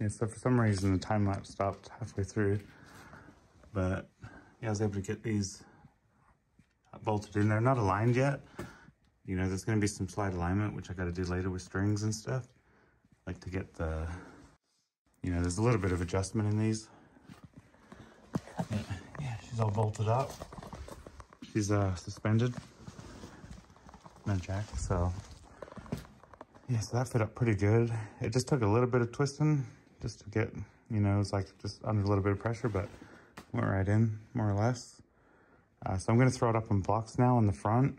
Yeah, so for some reason the time lapse stopped halfway through, but yeah, I was able to get these bolted in. They're not aligned yet. You know, there's gonna be some slight alignment, which I gotta do later with strings and stuff. Like to get the, you know, there's a little bit of adjustment in these. Yeah, she's all bolted up. She's uh, suspended, no jack, so. Yeah, so that fit up pretty good. It just took a little bit of twisting just to get, you know, it's like just under a little bit of pressure, but went right in, more or less. Uh, so I'm gonna throw it up on blocks now on the front,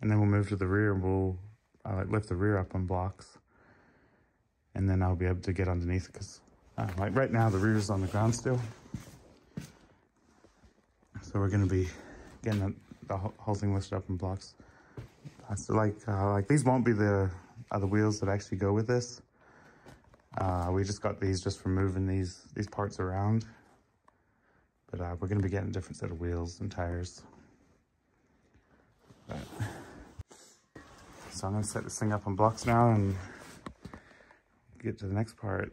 and then we'll move to the rear and we'll uh, like lift the rear up on blocks. And then I'll be able to get underneath because uh, like right now the rear is on the ground still. So we're gonna be getting the, the whole thing lifted up in blocks. Uh, so like, uh, like these won't be the other wheels that actually go with this. Uh, we just got these just for moving these, these parts around. But uh, we're gonna be getting a different set of wheels and tires. But, so I'm gonna set this thing up on blocks now and get to the next part.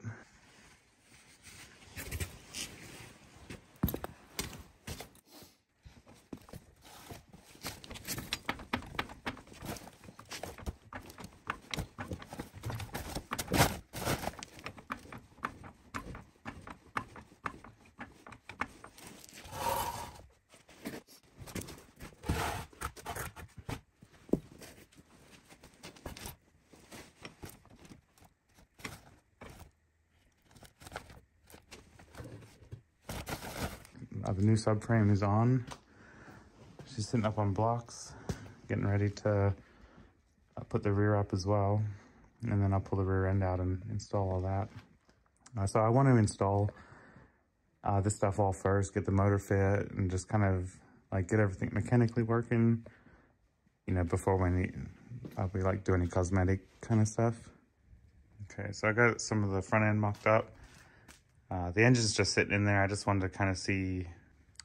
Uh, the new subframe is on. She's sitting up on blocks, getting ready to uh, put the rear up as well. And then I'll pull the rear end out and install all that. Uh, so I want to install uh, this stuff all first, get the motor fit and just kind of like get everything mechanically working, you know, before we probably like do any cosmetic kind of stuff. Okay, so I got some of the front end mocked up. Uh, the engine's just sitting in there. I just wanted to kind of see,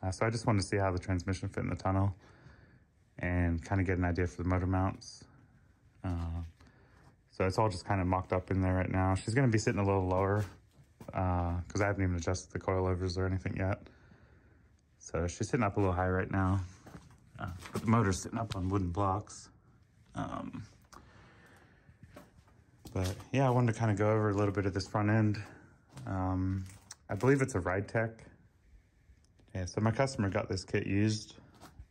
uh, so I just wanted to see how the transmission fit in the tunnel and kind of get an idea for the motor mounts. Uh, so it's all just kind of mocked up in there right now. She's going to be sitting a little lower because uh, I haven't even adjusted the coilovers or anything yet. So she's sitting up a little high right now. Uh, but the motor's sitting up on wooden blocks. Um, but yeah, I wanted to kind of go over a little bit of this front end. Um, I believe it's a Ride Tech. So my customer got this kit used,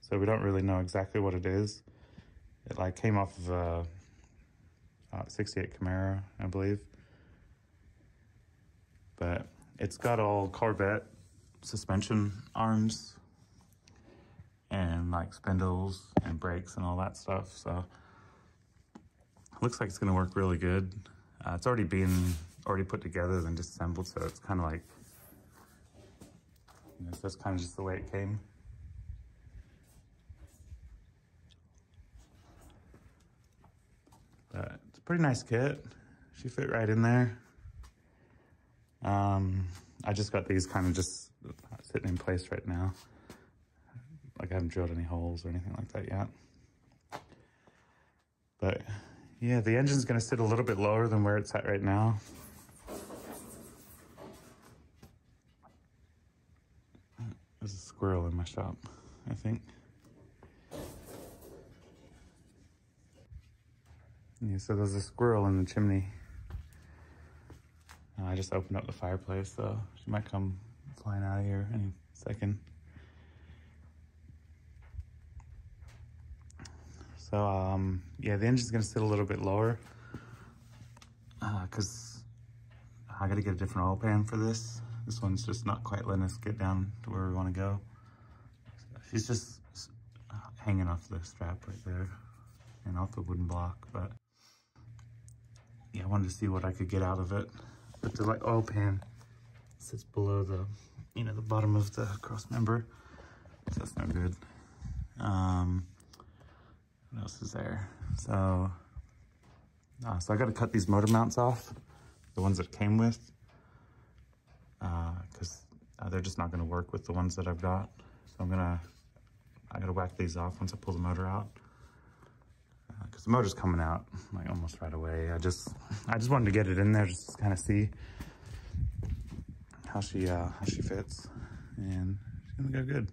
so we don't really know exactly what it is. It like came off of a, a 68 Camaro, I believe. But it's got all Corvette suspension arms and like spindles and brakes and all that stuff. So looks like it's gonna work really good. Uh, it's already been already put together and disassembled, so it's kind of like, that's kind of just the way it came. But it's a pretty nice kit. She fit right in there. Um, I just got these kind of just sitting in place right now. Like I haven't drilled any holes or anything like that yet. But yeah, the engine's gonna sit a little bit lower than where it's at right now. There's a squirrel in my shop, I think. Yeah, so there's a squirrel in the chimney. Uh, I just opened up the fireplace, so she might come flying out of here any second. So, um, yeah, the engine's gonna sit a little bit lower because uh, I gotta get a different oil pan for this. This one's just not quite letting us get down to where we want to go. She's just hanging off the strap right there and off the wooden block, but yeah, I wanted to see what I could get out of it. But the like oil pan sits below the, you know, the bottom of the cross member, so that's not good. Um, what else is there? So, uh, so I got to cut these motor mounts off, the ones that came with because uh, uh, they're just not going to work with the ones that I've got. So I'm going to, I got to whack these off once I pull the motor out. Because uh, the motor's coming out like almost right away. I just, I just wanted to get it in there just to kind of see. how she uh, how she fits, and she's gonna go good.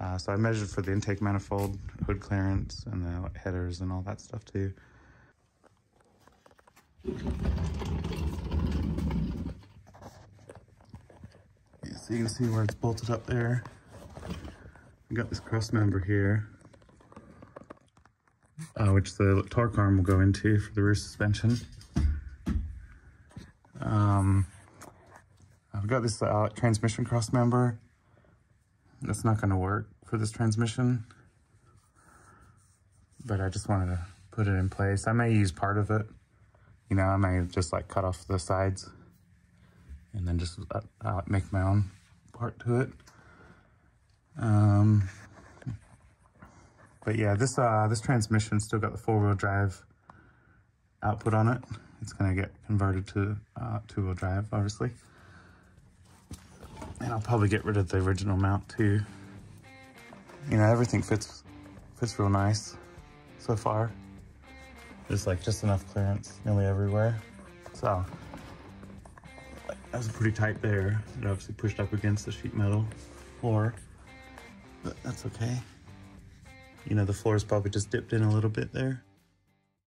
Uh, so I measured for the intake manifold, hood clearance, and the headers and all that stuff too. So you can see where it's bolted up there. I got this cross member here, uh, which the torque arm will go into for the rear suspension. Um, I've got this uh, transmission cross member. That's not going to work for this transmission, but I just wanted to put it in place. I may use part of it. You know, I may just like cut off the sides and then just uh, uh, make my own part to it. Um, but yeah, this uh, this transmission still got the four-wheel drive output on it. It's gonna get converted to uh, two-wheel drive, obviously. And I'll probably get rid of the original mount too. You know, everything fits fits real nice so far. There's like just enough clearance nearly everywhere. So that was pretty tight there. It obviously pushed up against the sheet metal floor, but that's okay. You know, the floor is probably just dipped in a little bit there.